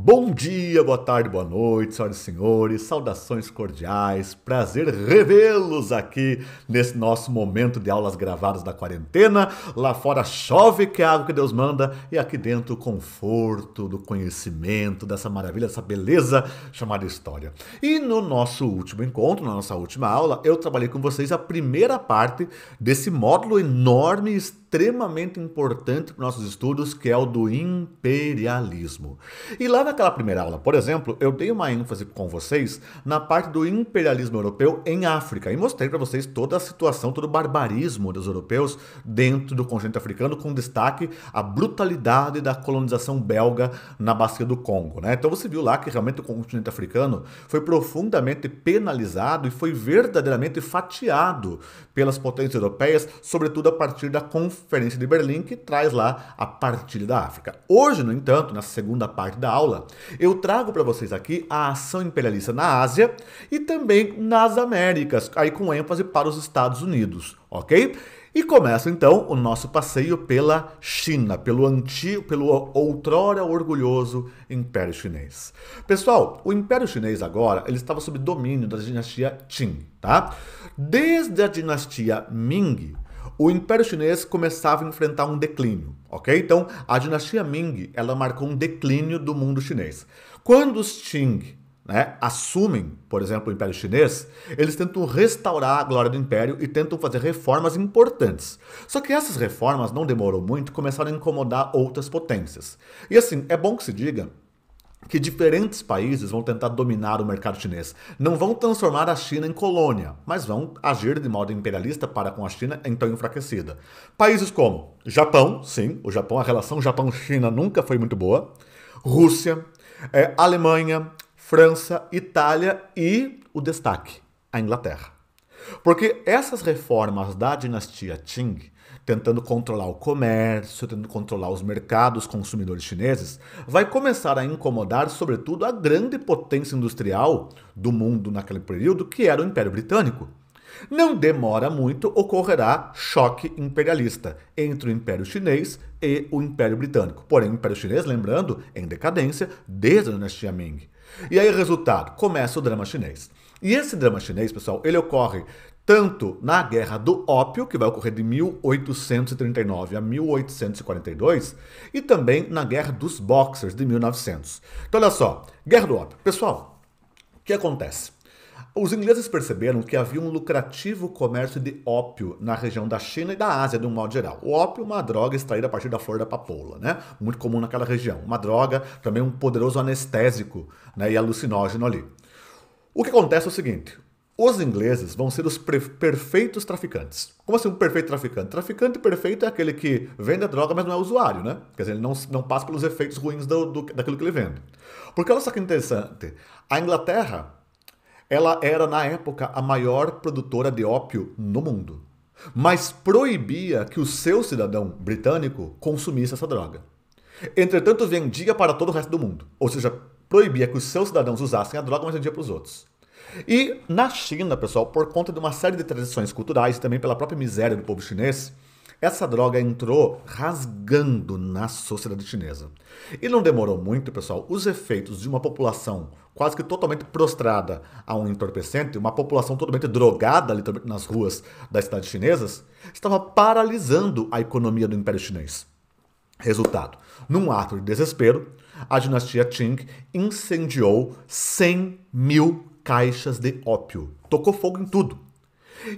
Bom dia, boa tarde, boa noite, senhoras e senhores, saudações cordiais, prazer revê-los aqui nesse nosso momento de aulas gravadas da quarentena. Lá fora chove que é água que Deus manda e aqui dentro o conforto do conhecimento, dessa maravilha, dessa beleza chamada história. E no nosso último encontro, na nossa última aula, eu trabalhei com vocês a primeira parte desse módulo enorme e extremamente importante para nossos estudos, que é o do imperialismo. E lá naquela primeira aula, por exemplo, eu dei uma ênfase com vocês na parte do imperialismo europeu em África e mostrei para vocês toda a situação, todo o barbarismo dos europeus dentro do continente africano, com destaque a brutalidade da colonização belga na bacia do Congo. Né? Então você viu lá que realmente o continente africano foi profundamente penalizado e foi verdadeiramente fatiado pelas potências europeias, sobretudo a partir da Conferência de Berlim, que traz lá a partilha da África. Hoje, no entanto, na segunda parte da aula, eu trago para vocês aqui a ação imperialista na Ásia e também nas Américas, aí com ênfase para os Estados Unidos, ok? E começa então o nosso passeio pela China, pelo antigo, pelo outrora orgulhoso Império Chinês. Pessoal, o Império Chinês agora ele estava sob domínio da dinastia Qing, tá? Desde a dinastia Ming, o Império Chinês começava a enfrentar um declínio, ok? Então, a dinastia Ming, ela marcou um declínio do mundo chinês. Quando os Qing né, assumem, por exemplo, o Império Chinês, eles tentam restaurar a glória do Império e tentam fazer reformas importantes. Só que essas reformas não demoram muito, começaram a incomodar outras potências. E assim, é bom que se diga que diferentes países vão tentar dominar o mercado chinês. Não vão transformar a China em colônia, mas vão agir de modo imperialista para com a China então enfraquecida. Países como Japão, sim, o Japão, a relação Japão-China nunca foi muito boa. Rússia, é, Alemanha, França, Itália e o destaque, a Inglaterra. Porque essas reformas da dinastia Qing tentando controlar o comércio, tentando controlar os mercados consumidores chineses, vai começar a incomodar, sobretudo, a grande potência industrial do mundo naquele período, que era o Império Britânico. Não demora muito, ocorrerá choque imperialista entre o Império Chinês e o Império Britânico. Porém, o Império Chinês, lembrando, em decadência desde a dinastia Ming. E aí, resultado, começa o drama chinês. E esse drama chinês, pessoal, ele ocorre tanto na Guerra do Ópio, que vai ocorrer de 1839 a 1842, e também na Guerra dos Boxers, de 1900. Então, olha só, Guerra do Ópio. Pessoal, o que acontece? Os ingleses perceberam que havia um lucrativo comércio de ópio na região da China e da Ásia, de um modo geral. O ópio é uma droga extraída a partir da flor da papoula, né? Muito comum naquela região. Uma droga, também um poderoso anestésico né? e alucinógeno ali. O que acontece é o seguinte: os ingleses vão ser os perfeitos traficantes. Como assim um perfeito traficante? Traficante perfeito é aquele que vende a droga, mas não é usuário, né? Quer dizer, ele não, não passa pelos efeitos ruins do, do, daquilo que ele vende. Porque olha só que interessante. A Inglaterra, ela era na época a maior produtora de ópio no mundo. Mas proibia que o seu cidadão britânico consumisse essa droga. Entretanto, vendia para todo o resto do mundo. Ou seja, proibia que os seus cidadãos usassem a droga, mas vendia para os outros. E na China, pessoal, por conta de uma série de tradições culturais e também pela própria miséria do povo chinês, essa droga entrou rasgando na sociedade chinesa. E não demorou muito, pessoal, os efeitos de uma população quase que totalmente prostrada a um entorpecente, uma população totalmente drogada literalmente nas ruas das cidades chinesas, estava paralisando a economia do Império Chinês. Resultado: num ato de desespero, a dinastia Qing incendiou 100 mil caixas de ópio. Tocou fogo em tudo.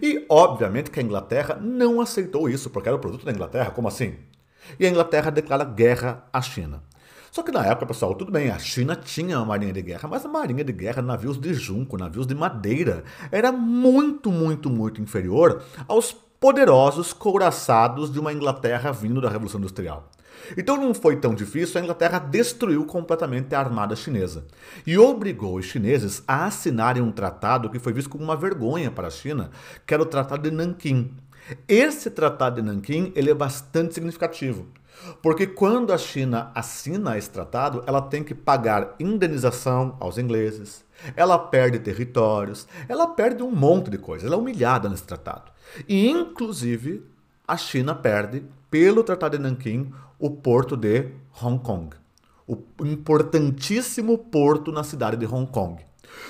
E, obviamente, que a Inglaterra não aceitou isso, porque era o produto da Inglaterra, como assim? E a Inglaterra declara guerra à China. Só que na época, pessoal, tudo bem, a China tinha uma marinha de guerra, mas a marinha de guerra, navios de junco, navios de madeira, era muito, muito, muito inferior aos poderosos couraçados de uma Inglaterra vindo da Revolução Industrial. Então não foi tão difícil, a Inglaterra destruiu completamente a armada chinesa e obrigou os chineses a assinarem um tratado que foi visto como uma vergonha para a China, que era o Tratado de Nanquim. Esse Tratado de Nanquim ele é bastante significativo, porque quando a China assina esse tratado, ela tem que pagar indenização aos ingleses, ela perde territórios, ela perde um monte de coisas, ela é humilhada nesse tratado. E, inclusive, a China perde, pelo Tratado de Nanquim, o porto de Hong Kong. o importantíssimo porto na cidade de Hong Kong.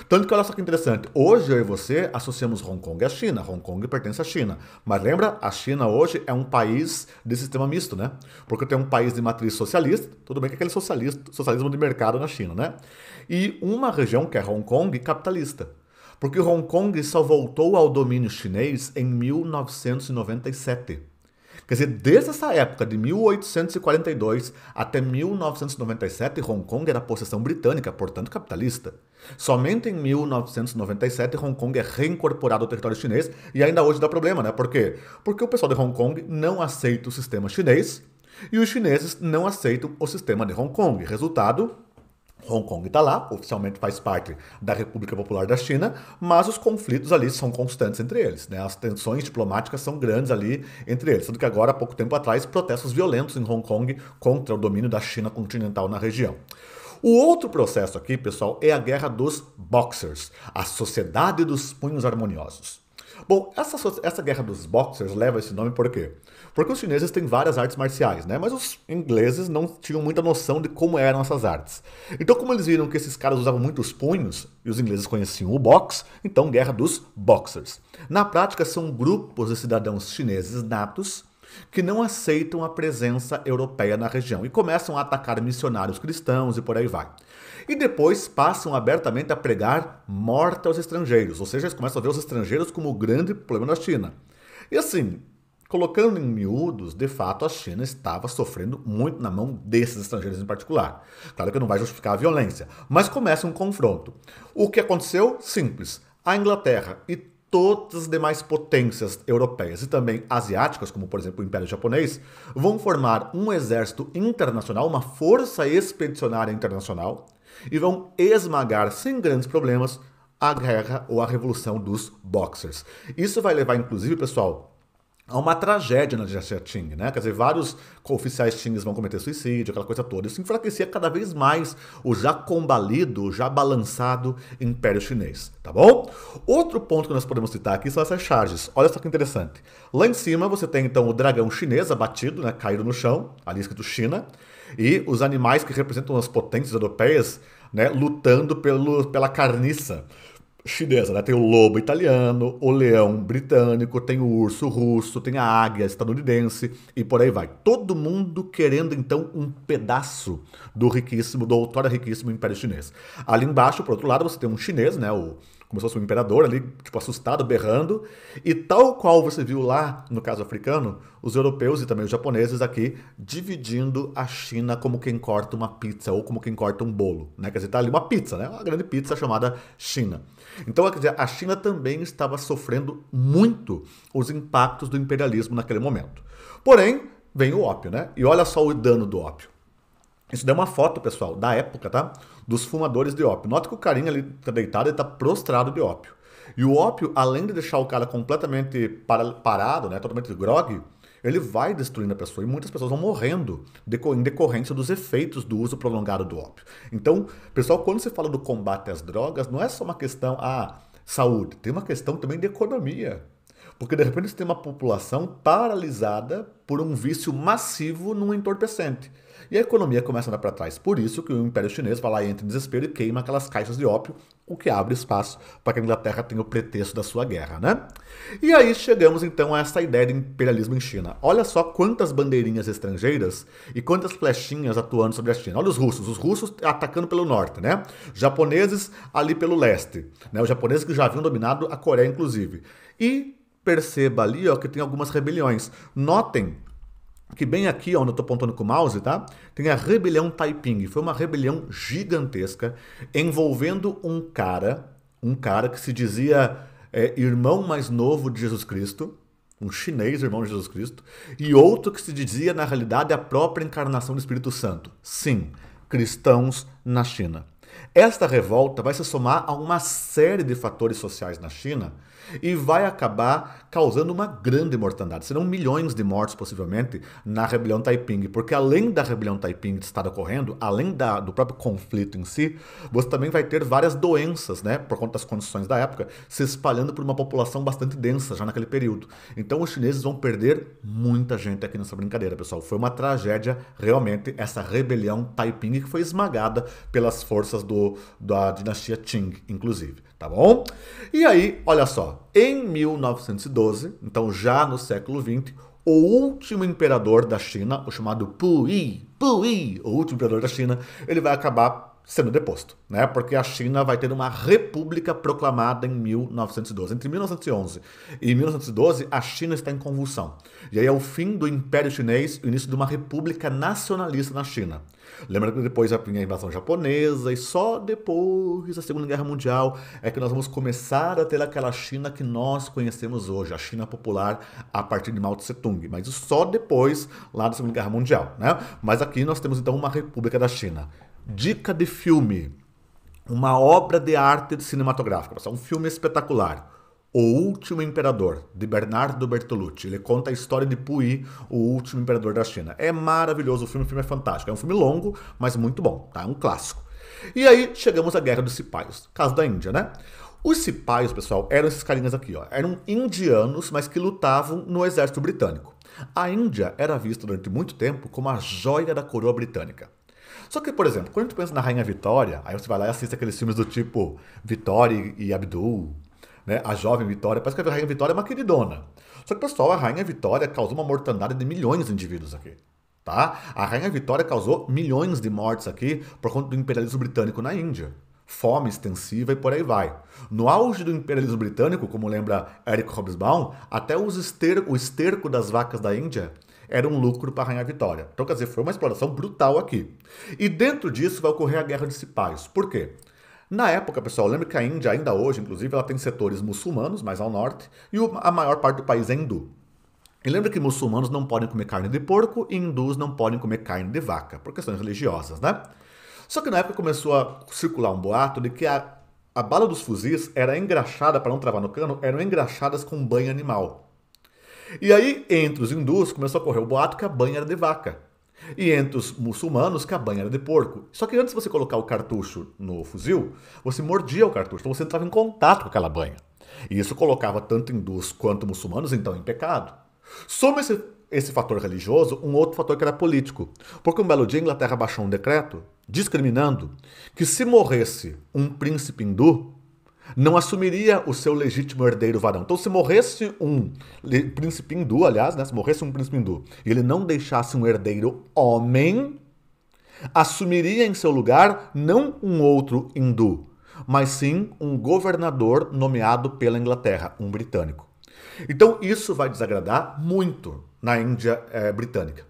Tanto que olha só que interessante, hoje eu e você associamos Hong Kong à China, Hong Kong pertence à China. Mas lembra, a China hoje é um país de sistema misto, né? Porque tem um país de matriz socialista, tudo bem que é aquele socialismo de mercado na China, né? E uma região que é Hong Kong capitalista. Porque Hong Kong só voltou ao domínio chinês em 1997. Quer dizer, desde essa época, de 1842 até 1997, Hong Kong era possessão britânica, portanto capitalista. Somente em 1997, Hong Kong é reincorporado ao território chinês e ainda hoje dá problema, né? Por quê? Porque o pessoal de Hong Kong não aceita o sistema chinês e os chineses não aceitam o sistema de Hong Kong. Resultado, Hong Kong está lá, oficialmente faz parte da República Popular da China, mas os conflitos ali são constantes entre eles. Né? As tensões diplomáticas são grandes ali entre eles. Sendo que agora, há pouco tempo atrás, protestos violentos em Hong Kong contra o domínio da China continental na região. O outro processo aqui, pessoal, é a guerra dos Boxers, a Sociedade dos Punhos Harmoniosos. Bom, essa, essa guerra dos Boxers leva esse nome por quê? Porque os chineses têm várias artes marciais, né? Mas os ingleses não tinham muita noção de como eram essas artes. Então, como eles viram que esses caras usavam muitos punhos, e os ingleses conheciam o boxe, então guerra dos boxers. Na prática, são grupos de cidadãos chineses natos que não aceitam a presença europeia na região e começam a atacar missionários cristãos e por aí vai. E depois passam abertamente a pregar morte aos estrangeiros, ou seja, eles começam a ver os estrangeiros como o grande problema da China. E assim, Colocando em miúdos, de fato, a China estava sofrendo muito na mão desses estrangeiros em particular. Claro que não vai justificar a violência, mas começa um confronto. O que aconteceu? Simples. A Inglaterra e todas as demais potências europeias e também asiáticas, como por exemplo o Império Japonês, vão formar um exército internacional, uma força expedicionária internacional, e vão esmagar sem grandes problemas a guerra ou a revolução dos Boxers. Isso vai levar, inclusive, pessoal, há uma tragédia na dinastia Qing, né? Quer dizer, vários oficiais Qings vão cometer suicídio, aquela coisa toda. Isso enfraquecia cada vez mais o já combalido, já balançado Império Chinês, tá bom? Outro ponto que nós podemos citar aqui são essas charges. Olha só que interessante. Lá em cima você tem então o dragão chinês abatido, né, caído no chão, ali escrito China, e os animais que representam as potências europeias, né, lutando pelo, pela carniça chinesa, né? Tem o lobo italiano, o leão britânico, tem o urso russo, tem a águia estadunidense e por aí vai. Todo mundo querendo então um pedaço do riquíssimo, do outrora riquíssimo Império Chinês. Ali embaixo, por outro lado, você tem um chinês, né? O como se fosse um imperador ali, tipo, assustado, berrando. E tal qual você viu lá, no caso africano, os europeus e também os japoneses aqui dividindo a China como quem corta uma pizza ou como quem corta um bolo. Né? Quer dizer, tá ali uma pizza, né? Uma grande pizza chamada China. Então, quer dizer, a China também estava sofrendo muito os impactos do imperialismo naquele momento. Porém, vem o ópio, né? E olha só o dano do ópio. Isso deu uma foto, pessoal, da época, tá? Dos fumadores de ópio. Nota que o carinha ali tá deitado e tá prostrado de ópio. E o ópio, além de deixar o cara completamente parado, né, totalmente grog, ele vai destruindo a pessoa e muitas pessoas vão morrendo em decorrência dos efeitos do uso prolongado do ópio. Então, pessoal, quando se fala do combate às drogas, não é só uma questão, ah, saúde, tem uma questão também de economia. Porque de repente você tem uma população paralisada por um vício massivo num entorpecente. E a economia começa a andar para trás. Por isso que o Império Chinês vai lá entra em desespero e queima aquelas caixas de ópio, o que abre espaço para que a Inglaterra tenha o pretexto da sua guerra, né? E aí chegamos então a essa ideia de imperialismo em China. Olha só quantas bandeirinhas estrangeiras e quantas flechinhas atuando sobre a China. Olha os russos, os russos atacando pelo norte, né? Japoneses ali pelo leste, né? Os japoneses que já haviam dominado a Coreia, inclusive. E perceba ali ó, que tem algumas rebeliões. Notem que bem aqui, onde eu estou apontando com o mouse, tá? Tem a rebelião Taiping. Foi uma rebelião gigantesca envolvendo um cara, um cara que se dizia é, irmão mais novo de Jesus Cristo, um chinês irmão de Jesus Cristo, e outro que se dizia, na realidade, a própria encarnação do Espírito Santo. Sim, cristãos na China. Esta revolta vai se somar a uma série de fatores sociais na China e vai acabar causando uma grande mortandade. Serão milhões de mortos, possivelmente, na rebelião Taiping, porque além da rebelião Taiping estar ocorrendo, além da, do próprio conflito em si, você também vai ter várias doenças, né, por conta das condições da época, se espalhando por uma população bastante densa já naquele período. Então os chineses vão perder muita gente aqui nessa brincadeira, pessoal. Foi uma tragédia, realmente, essa rebelião Taiping que foi esmagada pelas forças do, da dinastia Qing, inclusive tá bom? E aí, olha só, em 1912, então já no século XX, o último imperador da China, o chamado Puyi, Puyi, o último imperador da China, ele vai acabar sendo deposto, né? Porque a China vai ter uma república proclamada em 1912. Entre 1911 e 1912, a China está em convulsão. E aí é o fim do Império Chinês, o início de uma república nacionalista na China. Lembra que depois a invasão japonesa e só depois da Segunda Guerra Mundial é que nós vamos começar a ter aquela China que nós conhecemos hoje, a China popular a partir de Mao Tse Tung, mas só depois lá da Segunda Guerra Mundial, né? Mas aqui nós temos então uma república da China. Dica de filme. Uma obra de arte cinematográfica. Um filme espetacular. O Último Imperador, de Bernardo Bertolucci. Ele conta a história de Puyi, o último imperador da China. É maravilhoso o filme, o filme é fantástico. É um filme longo, mas muito bom, tá? É um clássico. E aí chegamos à Guerra dos Cipaios, caso da Índia, né? Os cipaios, pessoal, eram esses carinhas aqui, ó. Eram indianos, mas que lutavam no exército britânico. A Índia era vista durante muito tempo como a joia da coroa britânica. Só que, por exemplo, quando gente pensa na Rainha Vitória, aí você vai lá e assiste aqueles filmes do tipo Vitória e Abdul, né? A jovem Vitória, parece que a Rainha Vitória é uma queridona. Só que, pessoal, a Rainha Vitória causou uma mortandade de milhões de indivíduos aqui. Tá? A Rainha Vitória causou milhões de mortes aqui por conta do imperialismo britânico na Índia. Fome extensiva e por aí vai. No auge do imperialismo britânico, como lembra Eric Hobsbawm, até ester o esterco das vacas da Índia era um lucro para a Rainha Vitória. Então, quer dizer, foi uma exploração brutal aqui. E dentro disso vai ocorrer a Guerra de Cipaios. Por quê? Na época, pessoal, lembra que a Índia, ainda hoje, inclusive, ela tem setores muçulmanos, mais ao norte, e a maior parte do país é hindu. E lembra que muçulmanos não podem comer carne de porco e hindus não podem comer carne de vaca, por questões religiosas, né? Só que na época começou a circular um boato de que a, a bala dos fuzis era engraxada, para não travar no cano, eram engraxadas com banho animal. E aí, entre os hindus, começou a correr o boato que a banha era de vaca. E entre os muçulmanos, que a banha era de porco. Só que antes de você colocar o cartucho no fuzil, você mordia o cartucho, então você entrava em contato com aquela banha. E isso colocava tanto hindus quanto muçulmanos, então, em pecado. Soma esse, esse fator religioso um outro fator que era político. Porque um belo dia a Inglaterra baixou um decreto discriminando que se morresse um príncipe hindu, não assumiria o seu legítimo herdeiro varão. Então, se morresse um príncipe hindu, aliás, né, se morresse um príncipe hindu, e ele não deixasse um herdeiro homem, assumiria em seu lugar não um outro hindu, mas sim um governador nomeado pela Inglaterra, um britânico. Então, isso vai desagradar muito na Índia é, britânica.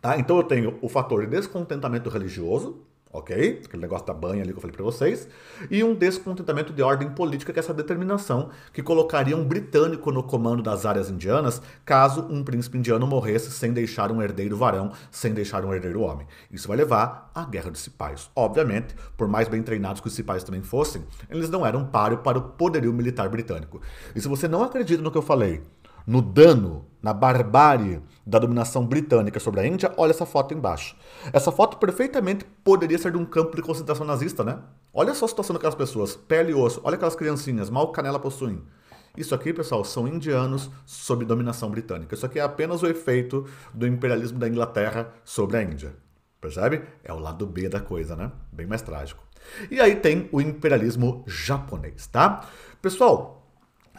Tá? Então, eu tenho o fator de descontentamento religioso, ok? Aquele negócio da banha ali que eu falei para vocês. E um descontentamento de ordem política, que é essa determinação que colocaria um britânico no comando das áreas indianas caso um príncipe indiano morresse sem deixar um herdeiro varão, sem deixar um herdeiro homem. Isso vai levar à guerra dos cipaios. Obviamente, por mais bem treinados que os cipaios também fossem, eles não eram páreo para o poderio militar britânico. E se você não acredita no que eu falei, no dano, na barbárie da dominação britânica sobre a Índia, olha essa foto embaixo. Essa foto perfeitamente poderia ser de um campo de concentração nazista, né? Olha só a situação daquelas pessoas, pele e osso, olha aquelas criancinhas, mal canela possuem. Isso aqui, pessoal, são indianos sob dominação britânica. Isso aqui é apenas o efeito do imperialismo da Inglaterra sobre a Índia. Percebe? É o lado B da coisa, né? Bem mais trágico. E aí tem o imperialismo japonês, tá? Pessoal,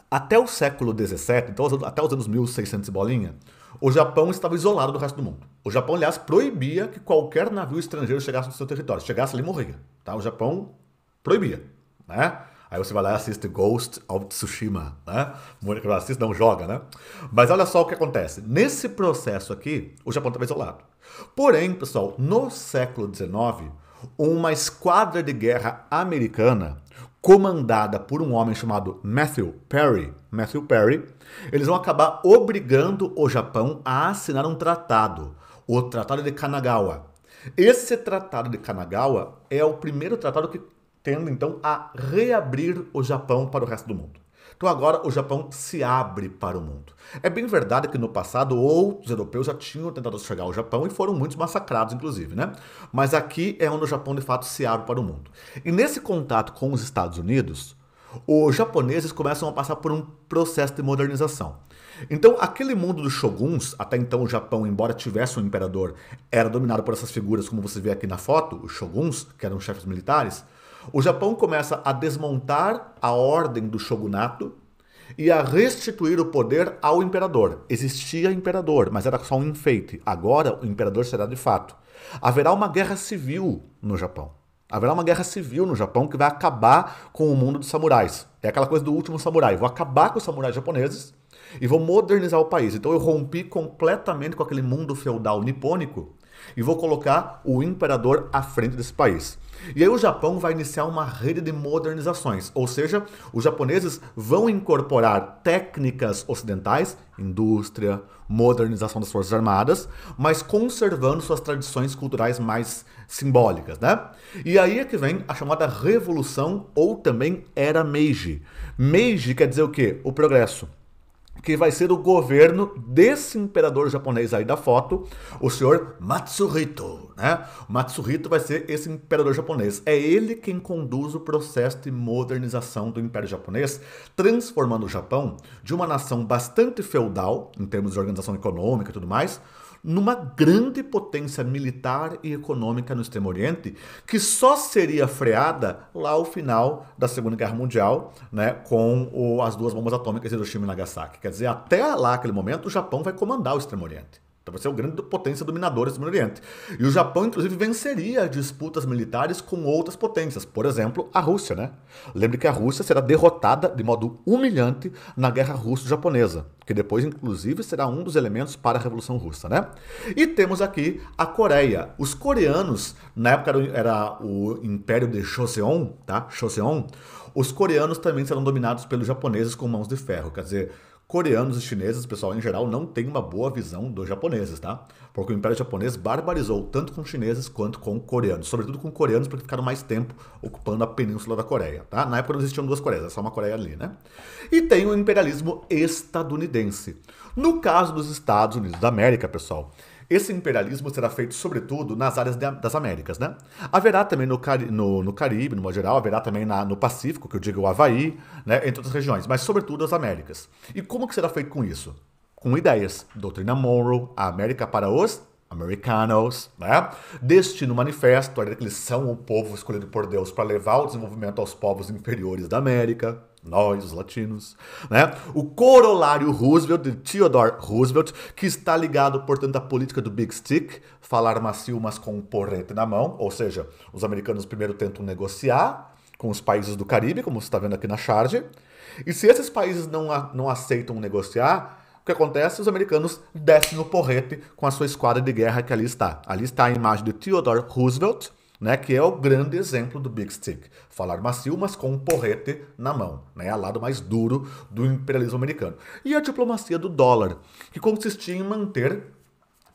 até o século XVII, então até os anos 1600 e bolinha, o Japão estava isolado do resto do mundo. O Japão, aliás, proibia que qualquer navio estrangeiro chegasse no seu território. Chegasse ali, morria. Tá? O Japão proibia. Né? Aí você vai lá e assiste Ghost of Tsushima, né? Mônica não assiste, não joga, né? Mas olha só o que acontece. Nesse processo aqui, o Japão estava isolado. Porém, pessoal, no século XIX, uma esquadra de guerra americana comandada por um homem chamado Matthew Perry, Matthew Perry, eles vão acabar obrigando o Japão a assinar um tratado, o Tratado de Kanagawa. Esse tratado de Kanagawa é o primeiro tratado que tende então a reabrir o Japão para o resto do mundo. Então agora o Japão se abre para o mundo. É bem verdade que no passado outros europeus já tinham tentado chegar ao Japão e foram muitos massacrados, inclusive, né? Mas aqui é onde o Japão de fato se abre para o mundo. E nesse contato com os Estados Unidos, os japoneses começam a passar por um processo de modernização. Então, aquele mundo dos shoguns, até então o Japão, embora tivesse um imperador, era dominado por essas figuras, como você vê aqui na foto, os shoguns, que eram chefes militares. O Japão começa a desmontar a ordem do shogunato e a restituir o poder ao imperador. Existia imperador, mas era só um enfeite. Agora o imperador será de fato. Haverá uma guerra civil no Japão. Haverá uma guerra civil no Japão que vai acabar com o mundo dos samurais. É aquela coisa do último samurai. Vou acabar com os samurais japoneses e vou modernizar o país. Então eu rompi completamente com aquele mundo feudal nipônico e vou colocar o imperador à frente desse país. E aí o Japão vai iniciar uma rede de modernizações, ou seja, os japoneses vão incorporar técnicas ocidentais, indústria, modernização das forças armadas, mas conservando suas tradições culturais mais simbólicas, né? E aí é que vem a chamada revolução ou também era Meiji. Meiji quer dizer o quê? O progresso que vai ser o governo desse imperador japonês aí da foto, o senhor Matsuhito, né? O Matsuhito vai ser esse imperador japonês. É ele quem conduz o processo de modernização do Império Japonês, transformando o Japão de uma nação bastante feudal, em termos de organização econômica e tudo mais, numa grande potência militar e econômica no Extremo Oriente, que só seria freada lá ao final da Segunda Guerra Mundial, né, com o, as duas bombas atômicas Hiroshima e Nagasaki. Quer dizer, até lá, aquele momento, o Japão vai comandar o Extremo Oriente. Então vai ser o grande potência dominadora do Oriente. E o Japão, inclusive, venceria disputas militares com outras potências. Por exemplo, a Rússia, né? Lembre que a Rússia será derrotada de modo humilhante na Guerra Russo-Japonesa, que depois, inclusive, será um dos elementos para a Revolução Russa, né? E temos aqui a Coreia. Os coreanos, na época era o Império de Joseon, tá? Joseon. Os coreanos também serão dominados pelos japoneses com mãos de ferro. Quer dizer, coreanos e chineses, pessoal, em geral, não tem uma boa visão dos japoneses, tá? Porque o Império Japonês barbarizou tanto com chineses quanto com coreanos, sobretudo com coreanos, porque ficaram mais tempo ocupando a península da Coreia, tá? Na época não existiam duas Coreias, só uma Coreia ali, né? E tem o imperialismo estadunidense. No caso dos Estados Unidos da América, pessoal, esse imperialismo será feito, sobretudo, nas áreas de, das Américas, né? Haverá também no, no, no Caribe, no modo geral, haverá também na, no Pacífico, que eu digo o Havaí, né? entre outras regiões, mas sobretudo as Américas. E como que será feito com isso? Com ideias. Doutrina Monroe, a América para os americanos, né? Destino Manifesto, que eles são o povo escolhido por Deus para levar o desenvolvimento aos povos inferiores da América nós, os latinos, né? O corolário Roosevelt, de Theodore Roosevelt, que está ligado, portanto, à política do Big Stick, falar macio, mas com um porrete na mão, ou seja, os americanos primeiro tentam negociar com os países do Caribe, como você está vendo aqui na charge, e se esses países não, não aceitam negociar, que acontece? Os americanos descem no porrete com a sua esquadra de guerra que ali está. Ali está a imagem de Theodore Roosevelt, né, que é o grande exemplo do Big Stick. Falar macio, mas com um porrete na mão, né, ao lado mais duro do imperialismo americano. E a diplomacia do dólar, que consistia em manter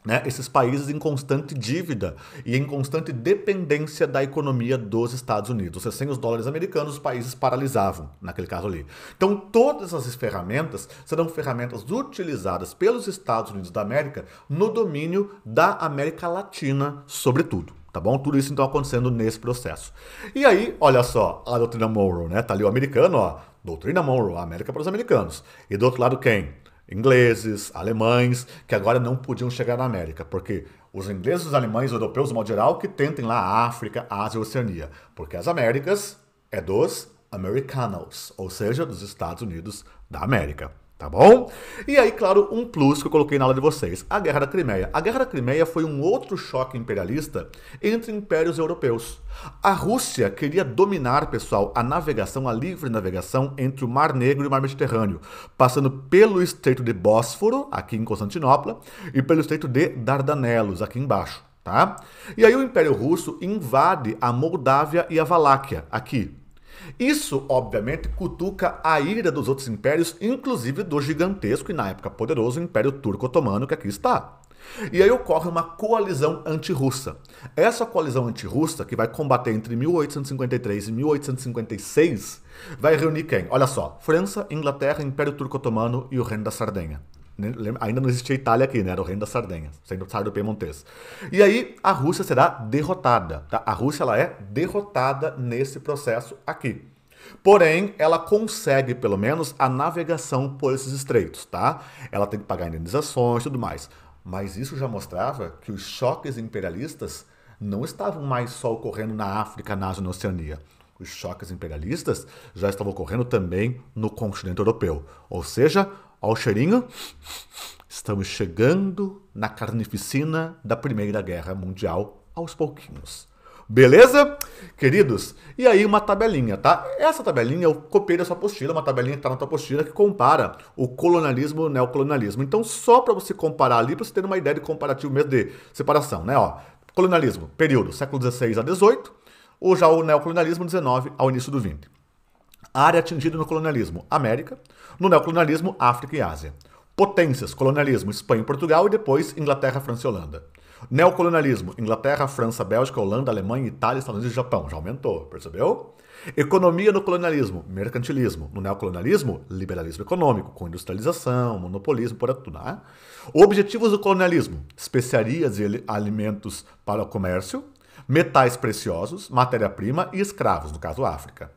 né, esses países em constante dívida e em constante dependência da economia dos Estados Unidos. Sem os dólares americanos, os países paralisavam, naquele caso ali. Então, todas essas ferramentas serão ferramentas utilizadas pelos Estados Unidos da América no domínio da América Latina, sobretudo. Tá bom? Tudo isso então acontecendo nesse processo. E aí, olha só, a doutrina Monroe, né? Tá ali o americano, ó. Doutrina Monroe, América para os americanos. E do outro lado quem? Ingleses, alemães, que agora não podiam chegar na América, porque os ingleses, os alemães, os europeus, de modo geral, que tentem lá a África, a Ásia e a Oceania. Porque as Américas é dos americanos, ou seja, dos Estados Unidos da América. Tá bom? E aí, claro, um plus que eu coloquei na aula de vocês: a Guerra da Crimeia. A Guerra da Crimeia foi um outro choque imperialista entre impérios europeus. A Rússia queria dominar, pessoal, a navegação, a livre navegação entre o Mar Negro e o Mar Mediterrâneo, passando pelo Estreito de Bósforo, aqui em Constantinopla, e pelo Estreito de Dardanelos, aqui embaixo. Tá? E aí o Império Russo invade a Moldávia e a Valáquia, aqui, isso, obviamente, cutuca a ira dos outros impérios, inclusive do gigantesco e na época poderoso Império Turco-Otomano que aqui está. E aí ocorre uma coalizão antirrussa. Essa coalizão antirrussa, que vai combater entre 1853 e 1856, vai reunir quem? Olha só, França, Inglaterra, Império Turco-Otomano e o Reino da Sardenha. Ainda não existia Itália aqui, né? Era o reino da Sardenha, sendo Tsar do Piemontês. E aí a Rússia será derrotada. Tá? A Rússia ela é derrotada nesse processo aqui. Porém, ela consegue, pelo menos, a navegação por esses estreitos, tá? Ela tem que pagar indenizações e tudo mais. Mas isso já mostrava que os choques imperialistas não estavam mais só ocorrendo na África, na Ásia e na Oceania. Os choques imperialistas já estavam ocorrendo também no continente europeu. Ou seja, ao cheirinho, estamos chegando na carnificina da Primeira Guerra Mundial aos pouquinhos. Beleza? Queridos, e aí uma tabelinha, tá? Essa tabelinha eu copiei da sua apostila, uma tabelinha que está na tua apostila que compara o colonialismo e o neocolonialismo. Então, só para você comparar ali, para você ter uma ideia de comparativo mesmo de separação, né? Ó, colonialismo, período século XVI a XVIII, ou já o neocolonialismo 19 ao início do 20. Área atingida no colonialismo, América. No neocolonialismo, África e Ásia. Potências, colonialismo, Espanha e Portugal e depois Inglaterra, França e Holanda. Neocolonialismo, Inglaterra, França, Bélgica, Holanda, Alemanha, Itália, Estados Unidos e Japão. Já aumentou, percebeu? Economia no colonialismo, mercantilismo. No neocolonialismo, liberalismo econômico, com industrialização, monopolismo, por tudo. Né? Objetivos do colonialismo: especiarias e alimentos para o comércio, metais preciosos, matéria-prima e escravos, no caso África.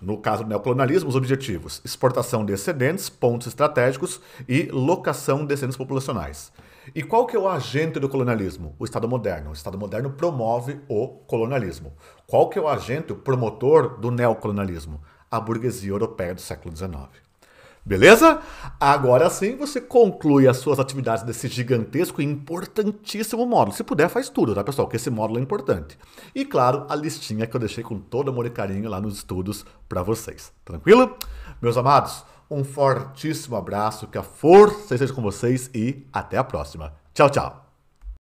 No caso do neocolonialismo, os objetivos: exportação de excedentes, pontos estratégicos e locação de excedentes populacionais. E qual que é o agente do colonialismo? O Estado moderno. O Estado moderno promove o colonialismo. Qual que é o agente, o promotor do neocolonialismo? A burguesia europeia do século XIX. Beleza? Agora sim você conclui as suas atividades desse gigantesco e importantíssimo módulo. Se puder, faz tudo, tá, pessoal? Que esse módulo é importante. E claro, a listinha que eu deixei com todo amor e carinho lá nos estudos para vocês. Tranquilo? Meus amados, um fortíssimo abraço, que a força esteja com vocês e até a próxima. Tchau, tchau.